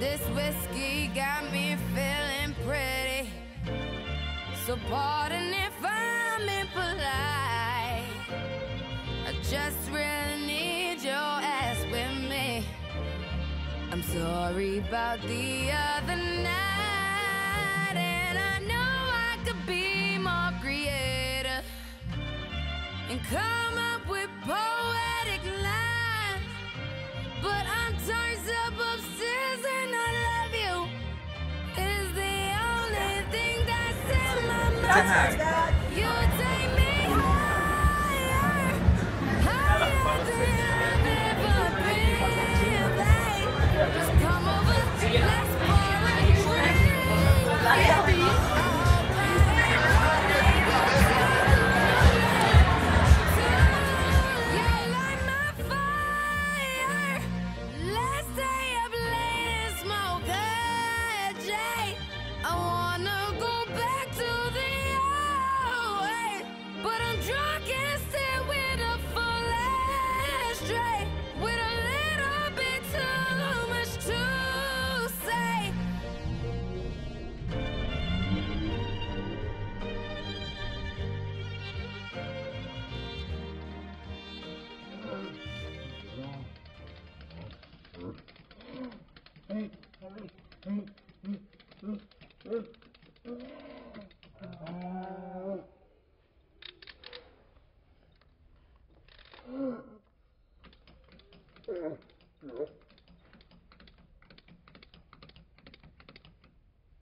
This whiskey got me feeling pretty. So pardon if I'm impolite. I just really need your ass with me. I'm sorry about the other night, and I know I could be more creative and come. You That's